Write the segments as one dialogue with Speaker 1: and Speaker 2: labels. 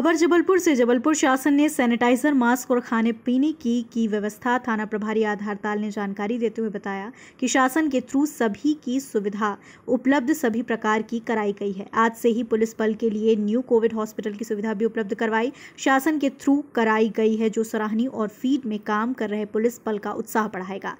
Speaker 1: खबर जबलपुर से। जबलपुर शासन ने सैनिटाइजर, मास्क और खाने पीने की की व्यवस्था, थाना प्रभारी आधार ताल ने जानकारी देते हुए बताया कि शासन के थ्रू सभी की सुविधा उपलब्ध, सभी प्रकार की कराई गई है। आज से ही पुलिस बल के लिए न्यू कोविड हॉस्पिटल की सुविधा भी उपलब्ध करवाई। शासन के थ्रू कराई गई है जो सराहनीय और फ़ीड में काम कर रहे पुलिस बल का उत्साह बढ़ाएगा।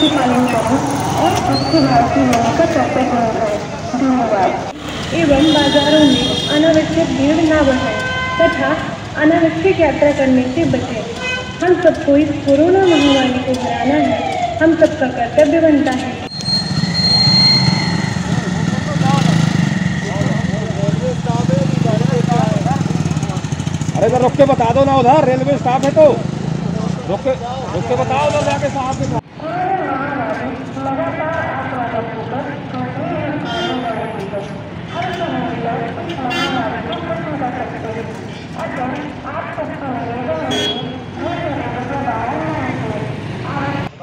Speaker 2: के पालन करें और भारतीय एवं बाजारों में अनावश्यक भीड़ न बढ़ाएँ तथा अनावश्यक यात्रा करने से बचें। हम सबको इस कोरोना महामारी को हराना है। हम सबका कर्तव्य बनता है।
Speaker 3: इधर रुक के बता दो ना उधर, रेलवे स्टाफ है तो। रुक के रुक के बताओ उधर जाके साहब के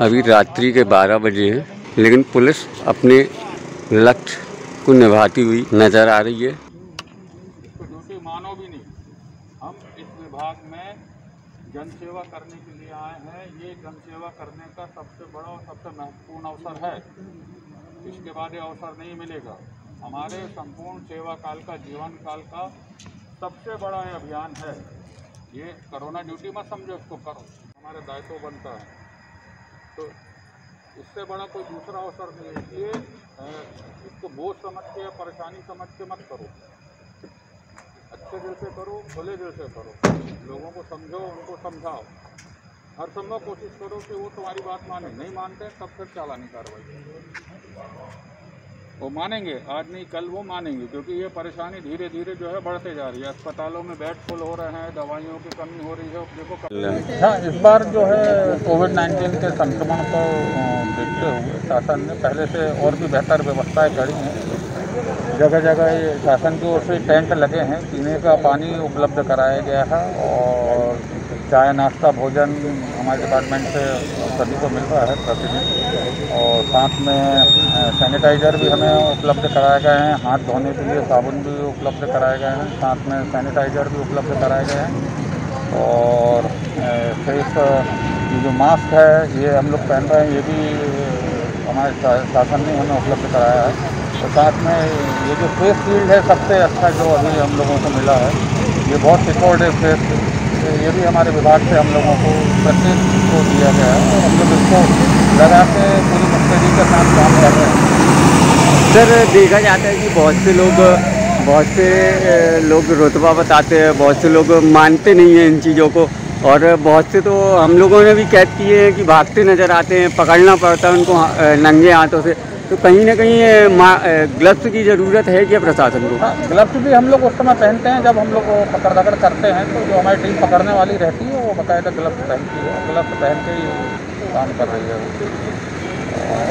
Speaker 4: अभी रात्रि के 12 बजे हैं, लेकिन पुलिस अपने लक्ष्य को निभाती हुई नज़र आ रही है
Speaker 3: तो ड्यूटी मानो भी नहीं हम इस विभाग में जनसेवा करने के लिए आए हैं। ये जनसेवा करने का सबसे बड़ा और सबसे महत्वपूर्ण अवसर है। इसके बाद ये अवसर नहीं मिलेगा। हमारे संपूर्ण सेवा काल का, जीवन काल का सबसे बड़ा ये अभियान है। ये कोरोना ड्यूटी मत समझो, इसको करो। हमारे दायित्व बनता है। तो इससे बड़ा कोई दूसरा अवसर नहीं है। इसलिए इसको बोझ समझ के या परेशानी समझ के मत करो। अच्छे दिल से करो खुले दिल से करो। लोगों को समझो उनको समझाओ। हर संभव कोशिश करो कि वो तुम्हारी बात माने। नहीं मानते तब फिर चालानी कार्रवाई वो मानेंगे आज नहीं कल वो मानेंगे क्योंकि ये परेशानी धीरे धीरे जो है बढ़ते जा रही है। अस्पतालों में बेड फुल हो रहे हैं दवाइयों की कमी हो रही है देखो हाँ इस बार जो है कोविड 19 के संक्रमण को देखते हुए शासन ने पहले से और भी बेहतर व्यवस्थाएँ करी हैं। जगह जगह ये शासन की ओर से टेंट लगे हैं, पीने का पानी उपलब्ध कराया गया है और चाय, नाश्ता, भोजन हमारे डिपार्टमेंट से सभी को मिल रहा है प्रतिदिन। और साथ में सैनिटाइजर भी हमें उपलब्ध कराए गए हैं, हाथ धोने के लिए साबुन भी उपलब्ध कराए गए हैं, साथ में सैनिटाइजर भी उपलब्ध कराए गए हैं। और फेस जो मास्क है, ये हम लोग पहन रहे हैं, ये भी हमारे शासन ने हमें उपलब्ध कराया है। और साथ में ये जो फेस फ़ील्ड है, सबसे अच्छा जो अभी हम लोगों को मिला है, ये बहुत सिक्योर्ड है फेस ये भी हमारे विभाग से हम लोगों को प्रत्येक को दिया गया है और हम लोग इसको लगा के पूरी मुस्तैदी के साथ काम कर रहे हैं।
Speaker 4: सर, देखा जाता है कि बहुत से लोग, बहुत से लोग रुतबा बताते हैं, बहुत से लोग मानते नहीं हैं इन चीज़ों को और बहुत से तो हम लोगों ने भी कैद किए हैं कि भागते नज़र आते हैं, पकड़ना पड़ता है उनको नंगे हाथों से। तो कहीं ना कहीं ग्लव्स की ज़रूरत है क्या प्रशासन को?
Speaker 3: हाँ ग्लव्स भी हम लोग उस समय पहनते हैं जब हम लोग वो पकड़ दकड़ करते हैं तो जो हमारी टीम पकड़ने वाली रहती है वो बाकायदा ग्लव्स पहनती है। ग्लव्स पहन के ही काम कर रही है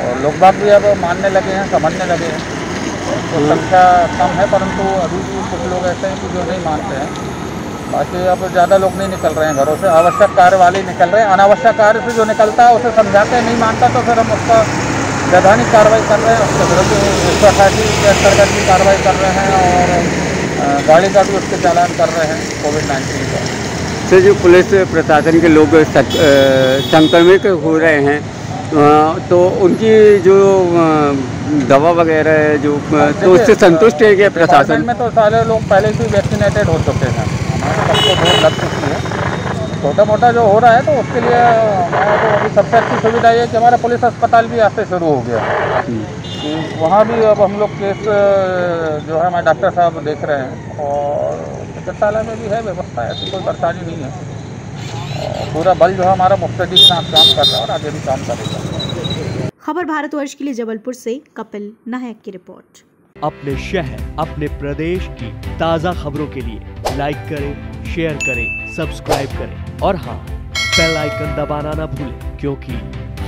Speaker 3: और लोग बाग भी अब मानने लगे हैं समझने लगे हैं। तो संख्या कम है परंतु अभी भी कुछ लोग ऐसे हैं कि जो नहीं मानते हैं। बाकी अब ज़्यादा लोग नहीं निकल रहे हैं घरों से। आवश्यक कार्य वाले निकल रहे हैं। अनावश्यक कार्य से जो निकलता है उसे समझाते नहीं मानता तो फिर हम उसका वैधानिक कार्रवाई कर रहे हैं उसके विरुद्ध एक सौ अठासी के अंतर्गत भी कार्रवाई कर रहे हैं और गाड़ी का भी उसके चालान कर रहे हैं कोविड नाइन्टीन का।
Speaker 4: सर जो पुलिस प्रशासन के लोग संक्रमित हो रहे हैं तो उनकी जो दवा वगैरह है जो तो उससे संतुष्ट है क्या प्रशासन?
Speaker 3: में तो सारे लोग पहले से वैक्सीनेटेड हो चुके हैं। सबको लग चुकी है। छोटा मोटा जो हो रहा है तो उसके लिए तो अभी सबसे अच्छी सुविधा ये है कि हमारा पुलिस अस्पताल भी आज से शुरू हो गया कि वहाँ भी अब हम लोग केस जो है हमारे डॉक्टर साहब देख रहे हैं और चिकित्सालय में भी है व्यवस्था ऐसी कोई परेशानी नहीं है। पूरा बल जो है हमारा मुस्तैदी के साथ काम कर रहा है और आगे भी काम करेगा।
Speaker 1: खबर भारतवर्ष के लिए जबलपुर से कपिल नायक की रिपोर्ट।
Speaker 5: अपने शहर अपने प्रदेश की ताज़ा खबरों के लिए लाइक करें शेयर करें सब्सक्राइब करें। और हाँ बेल आइकन दबाना ना भूलें क्योंकि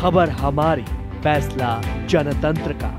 Speaker 5: खबर हमारी फैसला जनतंत्र का।